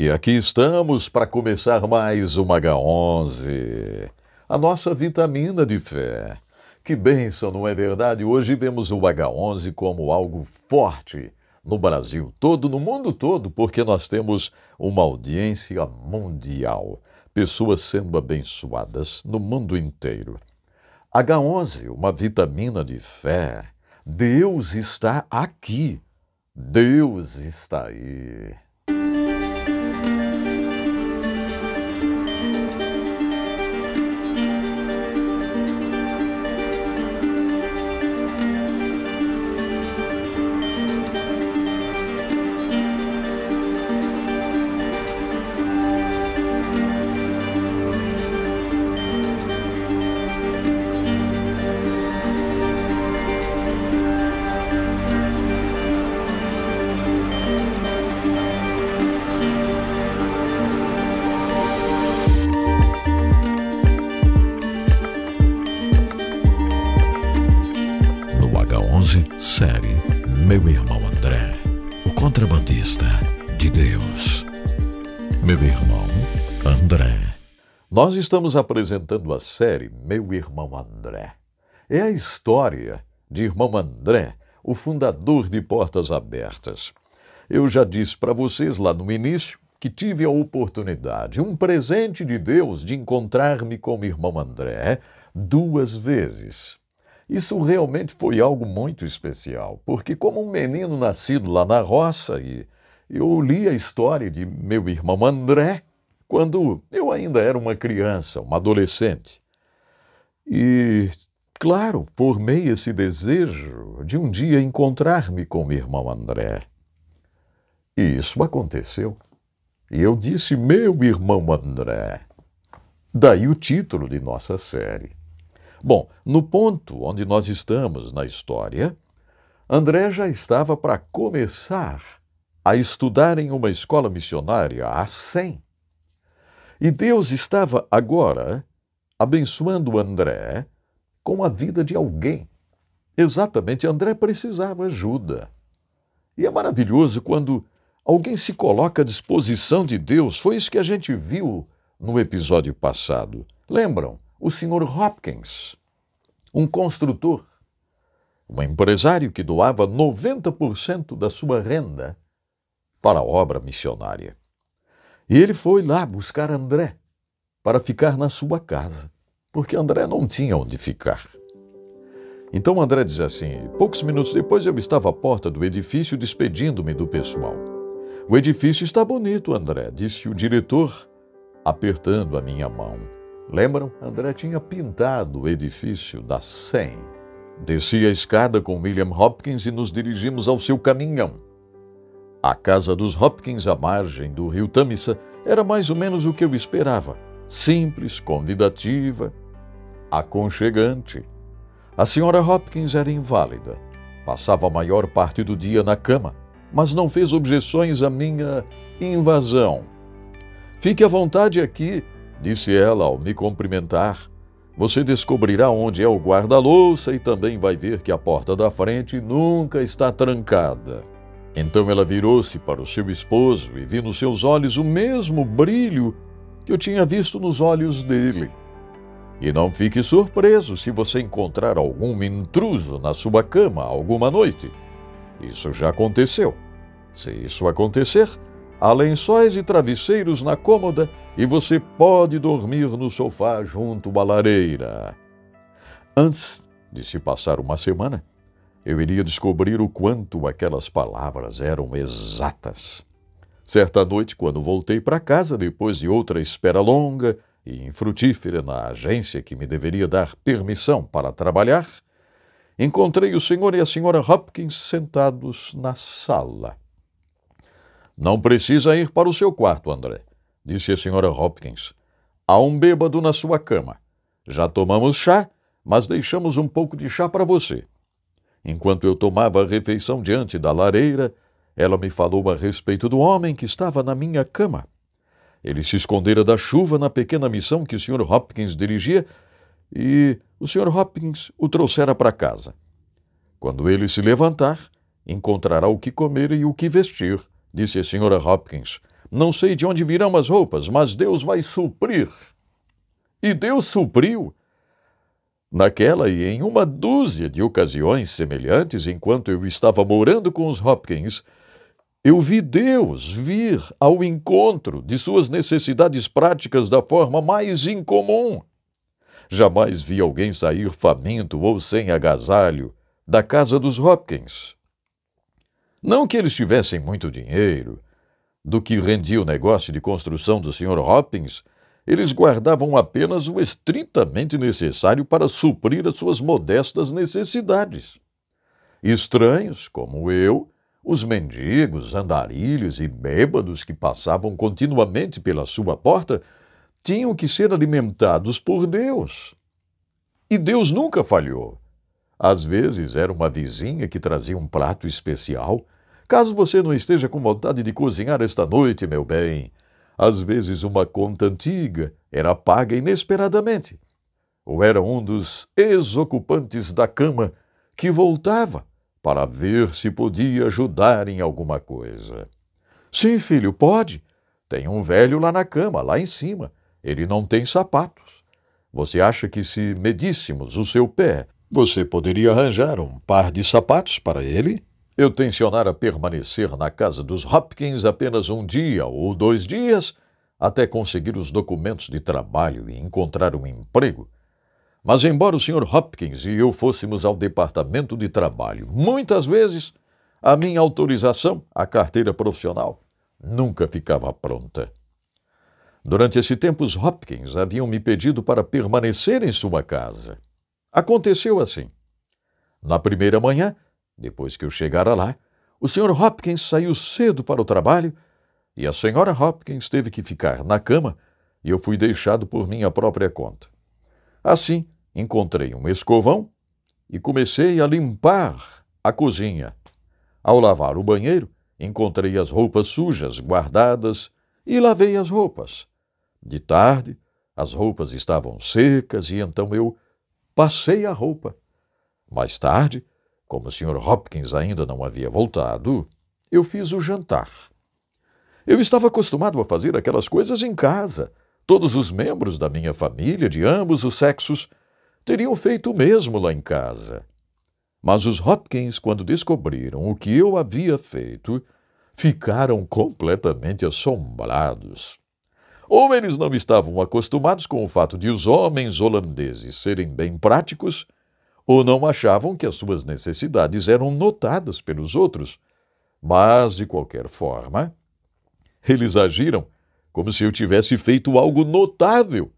E aqui estamos para começar mais uma H11, a nossa vitamina de fé. Que bênção, não é verdade? Hoje vemos o H11 como algo forte no Brasil todo, no mundo todo, porque nós temos uma audiência mundial, pessoas sendo abençoadas no mundo inteiro. H11, uma vitamina de fé. Deus está aqui. Deus está aí. Meu Irmão André, o contrabandista de Deus. Meu irmão André. Nós estamos apresentando a série Meu Irmão André. É a história de irmão André, o fundador de Portas Abertas. Eu já disse para vocês lá no início que tive a oportunidade, um presente de Deus, de encontrar-me com o irmão André duas vezes. Isso realmente foi algo muito especial, porque, como um menino nascido lá na roça, e eu li a história de meu irmão André quando eu ainda era uma criança, uma adolescente. E, claro, formei esse desejo de um dia encontrar-me com meu irmão André. E isso aconteceu. E eu disse, meu irmão André. Daí o título de nossa série. Bom, no ponto onde nós estamos na história, André já estava para começar a estudar em uma escola missionária a 100. E Deus estava agora abençoando André com a vida de alguém. Exatamente, André precisava ajuda. E é maravilhoso quando alguém se coloca à disposição de Deus. Foi isso que a gente viu no episódio passado. Lembram? O Sr. Hopkins, um construtor, um empresário que doava 90% da sua renda para a obra missionária. E ele foi lá buscar André para ficar na sua casa, porque André não tinha onde ficar. Então André diz assim: poucos minutos depois eu estava à porta do edifício despedindo-me do pessoal. O edifício está bonito, André, disse o diretor, apertando a minha mão. Lembram? André tinha pintado o edifício da 100. Desci a escada com William Hopkins e nos dirigimos ao seu caminhão. A casa dos Hopkins à margem do rio Tamisa era mais ou menos o que eu esperava. Simples, convidativa, aconchegante. A senhora Hopkins era inválida. Passava a maior parte do dia na cama, mas não fez objeções à minha invasão. Fique à vontade aqui, disse ela ao me cumprimentar. Você descobrirá onde é o guarda-louça e também vai ver que a porta da frente nunca está trancada. Então ela virou-se para o seu esposo e vi nos seus olhos o mesmo brilho que eu tinha visto nos olhos dele. E não fique surpreso se você encontrar algum intruso na sua cama alguma noite. Isso já aconteceu. Se isso acontecer, há lençóis e travesseiros na cômoda e você pode dormir no sofá junto à lareira. Antes de se passar uma semana, eu iria descobrir o quanto aquelas palavras eram exatas. Certa noite, quando voltei para casa depois de outra espera longa e infrutífera na agência que me deveria dar permissão para trabalhar, encontrei o senhor e a senhora Hopkins sentados na sala. Não precisa ir para o seu quarto, André, disse a senhora Hopkins. Há um bêbado na sua cama. Já tomamos chá, mas deixamos um pouco de chá para você. Enquanto eu tomava a refeição diante da lareira, ela me falou a respeito do homem que estava na minha cama. Ele se escondera da chuva na pequena missão que o Sr. Hopkins dirigia e o Sr. Hopkins o trouxera para casa. Quando ele se levantar, encontrará o que comer e o que vestir, disse a Sra. Hopkins, Não sei de onde virão as roupas, mas Deus vai suprir. E Deus supriu. Naquela e em uma dúzia de ocasiões semelhantes, enquanto eu estava morando com os Hopkins, eu vi Deus vir ao encontro de suas necessidades práticas da forma mais incomum. Jamais vi alguém sair faminto ou sem agasalho da casa dos Hopkins. Não que eles tivessem muito dinheiro, do que rendia o negócio de construção do Sr. Hopkins, eles guardavam apenas o estritamente necessário para suprir as suas modestas necessidades. Estranhos, como eu, os mendigos, andarilhos e bêbados que passavam continuamente pela sua porta tinham que ser alimentados por Deus. E Deus nunca falhou. Às vezes era uma vizinha que trazia um prato especial Caso você não esteja com vontade de cozinhar esta noite, meu bem, às vezes uma conta antiga era paga inesperadamente. Ou era um dos ex-ocupantes da cama que voltava para ver se podia ajudar em alguma coisa. Sim, filho, pode. Tem um velho lá na cama, lá em cima. Ele não tem sapatos. Você acha que se medíssemos o seu pé, você poderia arranjar um par de sapatos para ele? Eu tencionara permanecer na casa dos Hopkins apenas um dia ou dois dias, até conseguir os documentos de trabalho e encontrar um emprego. Mas, embora o Sr. Hopkins e eu fôssemos ao departamento de trabalho, muitas vezes a minha autorização, a carteira profissional, nunca ficava pronta. Durante esse tempo, os Hopkins haviam me pedido para permanecer em sua casa. Aconteceu assim. Na primeira manhã, depois que eu chegara lá, o Sr. Hopkins saiu cedo para o trabalho e a Sra. Hopkins teve que ficar na cama e eu fui deixado por minha própria conta. Assim, encontrei um escovão e comecei a limpar a cozinha. Ao lavar o banheiro, encontrei as roupas sujas guardadas e lavei as roupas. De tarde, as roupas estavam secas e então eu passei a roupa. Mais tarde, como o Sr. Hopkins ainda não havia voltado, eu fiz o jantar. Eu estava acostumado a fazer aquelas coisas em casa. Todos os membros da minha família, de ambos os sexos, teriam feito o mesmo lá em casa. Mas os Hopkins, quando descobriram o que eu havia feito, ficaram completamente assombrados. Ou eles não estavam acostumados com o fato de os homens holandeses serem bem práticos, ou não achavam que as suas necessidades eram notadas pelos outros. Mas, de qualquer forma, eles agiram como se eu tivesse feito algo notável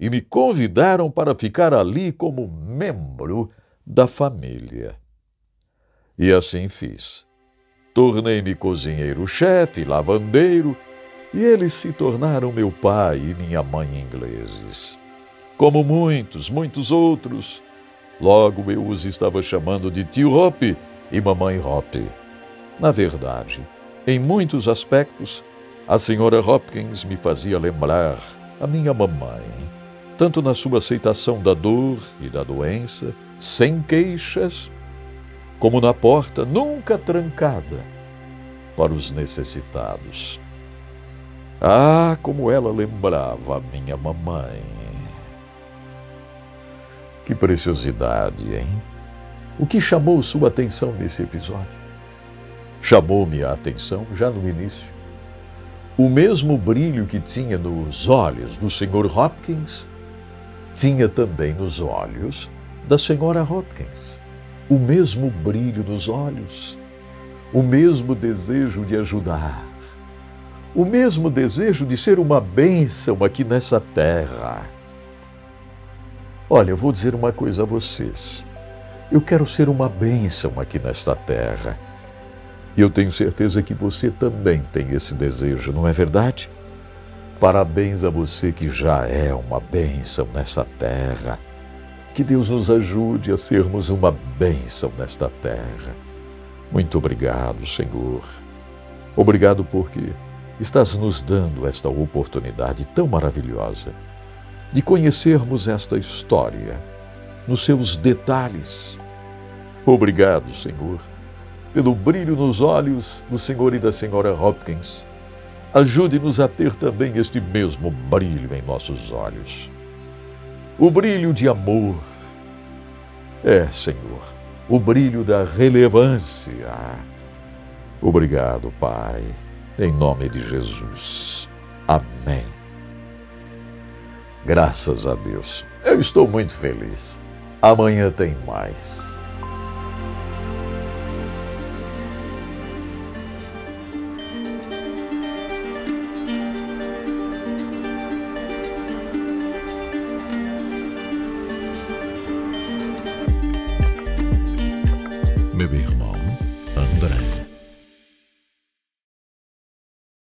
e me convidaram para ficar ali como membro da família. E assim fiz. Tornei-me cozinheiro-chefe, lavandeiro, e eles se tornaram meu pai e minha mãe ingleses. Como muitos, muitos outros, Logo eu os estava chamando de tio Hop e mamãe Hop. Na verdade, em muitos aspectos, a senhora Hopkins me fazia lembrar a minha mamãe, tanto na sua aceitação da dor e da doença, sem queixas, como na porta nunca trancada para os necessitados. Ah, como ela lembrava a minha mamãe! Que preciosidade, hein? O que chamou sua atenção nesse episódio? Chamou-me a atenção já no início. O mesmo brilho que tinha nos olhos do Sr. Hopkins, tinha também nos olhos da Sra. Hopkins. O mesmo brilho nos olhos, o mesmo desejo de ajudar, o mesmo desejo de ser uma bênção aqui nessa terra Olha, eu vou dizer uma coisa a vocês. Eu quero ser uma bênção aqui nesta terra. E eu tenho certeza que você também tem esse desejo, não é verdade? Parabéns a você que já é uma bênção nessa terra. Que Deus nos ajude a sermos uma bênção nesta terra. Muito obrigado, Senhor. Obrigado porque estás nos dando esta oportunidade tão maravilhosa de conhecermos esta história nos seus detalhes. Obrigado, Senhor, pelo brilho nos olhos do Senhor e da Senhora Hopkins ajude-nos a ter também este mesmo brilho em nossos olhos. O brilho de amor. É, Senhor, o brilho da relevância. Obrigado, Pai, em nome de Jesus. Amém. Graças a Deus. Eu estou muito feliz. Amanhã tem mais.